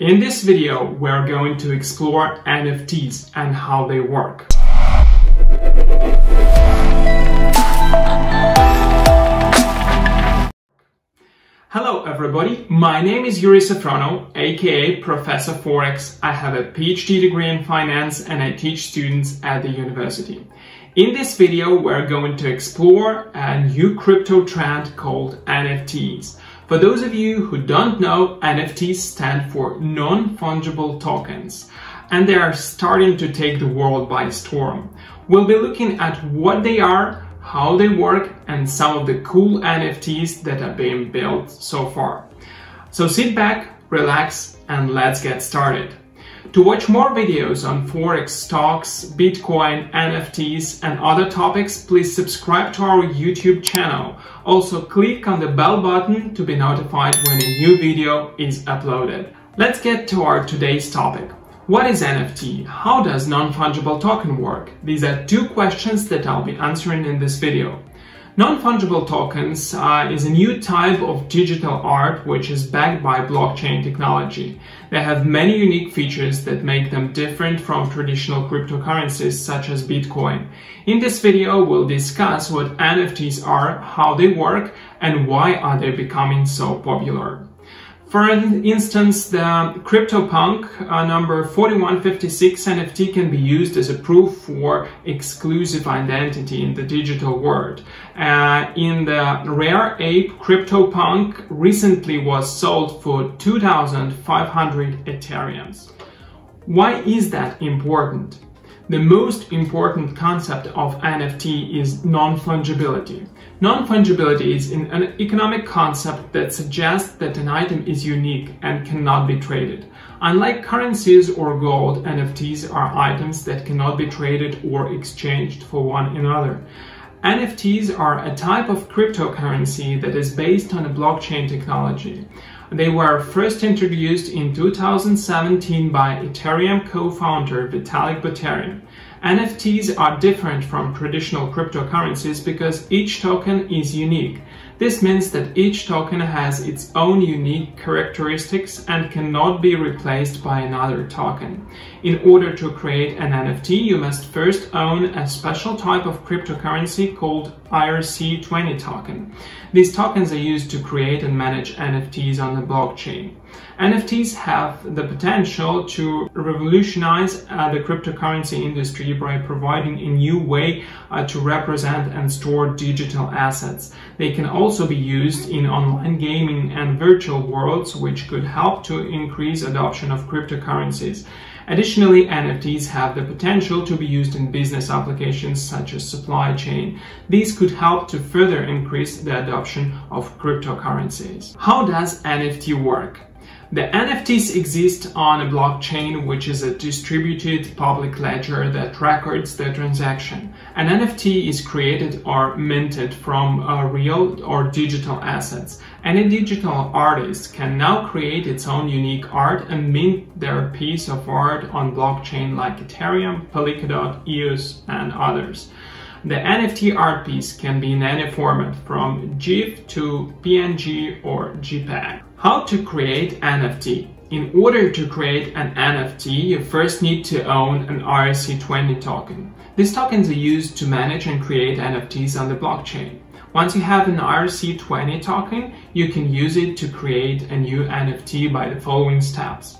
In this video, we're going to explore NFTs and how they work. Hello everybody, my name is Yuri Safrono, aka Professor Forex. I have a PhD degree in finance and I teach students at the university. In this video, we're going to explore a new crypto trend called NFTs. For those of you who don't know, NFTs stand for non-fungible tokens, and they are starting to take the world by storm. We'll be looking at what they are, how they work, and some of the cool NFTs that are being built so far. So sit back, relax, and let's get started. To watch more videos on Forex, stocks, Bitcoin, NFTs, and other topics, please subscribe to our YouTube channel. Also, click on the bell button to be notified when a new video is uploaded. Let's get to our today's topic. What is NFT? How does non-fungible token work? These are two questions that I'll be answering in this video. Non-fungible tokens uh, is a new type of digital art which is backed by blockchain technology. They have many unique features that make them different from traditional cryptocurrencies such as Bitcoin. In this video, we'll discuss what NFTs are, how they work, and why are they becoming so popular. For instance, the CryptoPunk uh, number 4156 NFT can be used as a proof for exclusive identity in the digital world. Uh, in the rare ape CryptoPunk recently was sold for 2,500 Ethereums. Why is that important? The most important concept of NFT is non-fungibility. Non-fungibility is an economic concept that suggests that an item is unique and cannot be traded. Unlike currencies or gold, NFTs are items that cannot be traded or exchanged for one another. NFTs are a type of cryptocurrency that is based on a blockchain technology. They were first introduced in 2017 by Ethereum co-founder Vitalik Buterin. NFTs are different from traditional cryptocurrencies because each token is unique. This means that each token has its own unique characteristics and cannot be replaced by another token. In order to create an NFT, you must first own a special type of cryptocurrency called ERC20 token. These tokens are used to create and manage NFTs on the blockchain. NFTs have the potential to revolutionize uh, the cryptocurrency industry by providing a new way uh, to represent and store digital assets. They can also be used in online gaming and virtual worlds, which could help to increase adoption of cryptocurrencies. Additionally, NFTs have the potential to be used in business applications such as supply chain. These could help to further increase the adoption of cryptocurrencies. How does NFT work? The NFTs exist on a blockchain, which is a distributed public ledger that records the transaction. An NFT is created or minted from uh, real or digital assets. Any digital artist can now create its own unique art and mint their piece of art on blockchain like Ethereum, Polkadot, EOS, and others. The NFT art piece can be in any format from GIF to PNG or JPEG. How to create NFT? In order to create an NFT, you first need to own an ERC20 token. These tokens are used to manage and create NFTs on the blockchain. Once you have an ERC20 token, you can use it to create a new NFT by the following steps.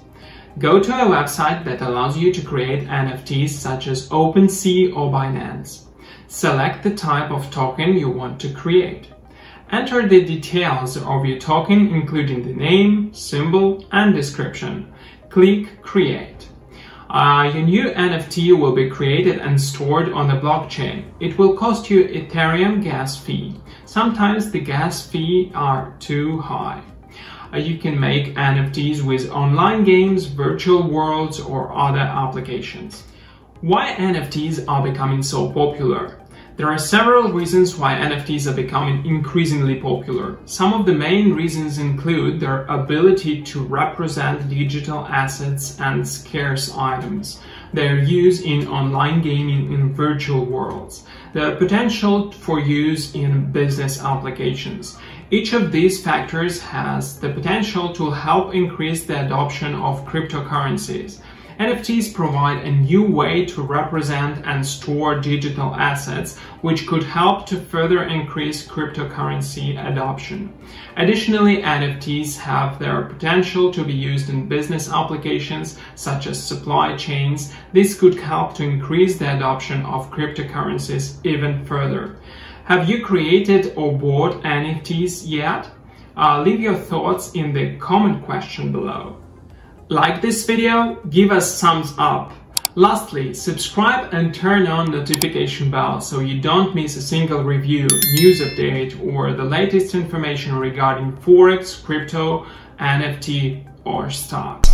Go to a website that allows you to create NFTs such as OpenSea or Binance. Select the type of token you want to create. Enter the details of your token including the name, symbol, and description. Click Create. Uh, your new NFT will be created and stored on the blockchain. It will cost you Ethereum gas fee. Sometimes the gas fee are too high. Uh, you can make NFTs with online games, virtual worlds, or other applications. Why NFTs are becoming so popular? There are several reasons why NFTs are becoming increasingly popular. Some of the main reasons include their ability to represent digital assets and scarce items, their use in online gaming in virtual worlds, the potential for use in business applications. Each of these factors has the potential to help increase the adoption of cryptocurrencies. NFTs provide a new way to represent and store digital assets, which could help to further increase cryptocurrency adoption. Additionally, NFTs have their potential to be used in business applications such as supply chains. This could help to increase the adoption of cryptocurrencies even further. Have you created or bought NFTs yet? Uh, leave your thoughts in the comment question below. Like this video, give us thumbs up. Lastly, subscribe and turn on notification bell so you don't miss a single review, news update or the latest information regarding Forex, crypto, NFT or stocks.